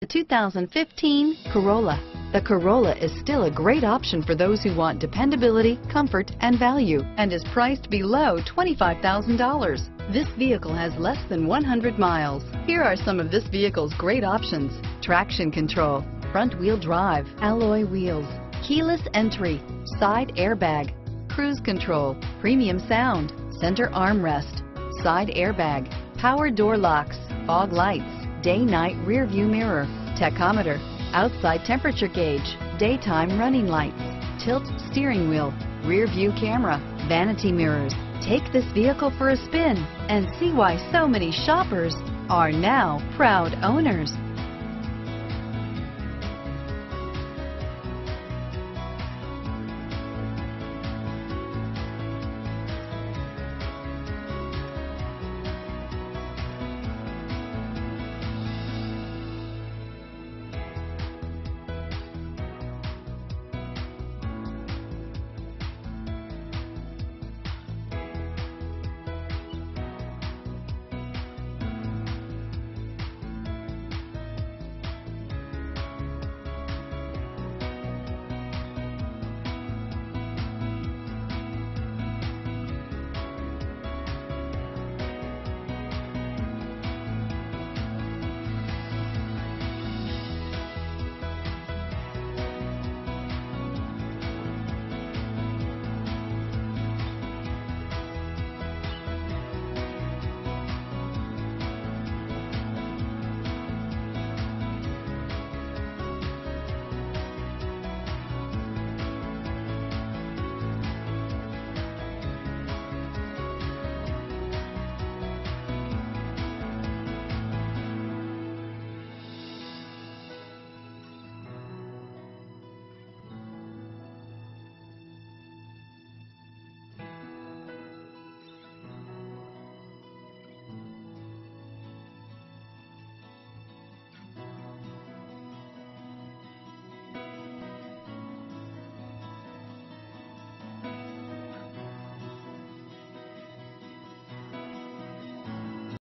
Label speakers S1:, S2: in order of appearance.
S1: The 2015 Corolla. The Corolla is still a great option for those who want dependability, comfort, and value, and is priced below $25,000. This vehicle has less than 100 miles. Here are some of this vehicle's great options. Traction control, front wheel drive, alloy wheels, keyless entry, side airbag, cruise control, premium sound, center armrest, side airbag, power door locks, fog lights, day-night rear view mirror, tachometer, outside temperature gauge, daytime running lights, tilt steering wheel, rear view camera, vanity mirrors. Take this vehicle for a spin and see why so many shoppers are now proud owners.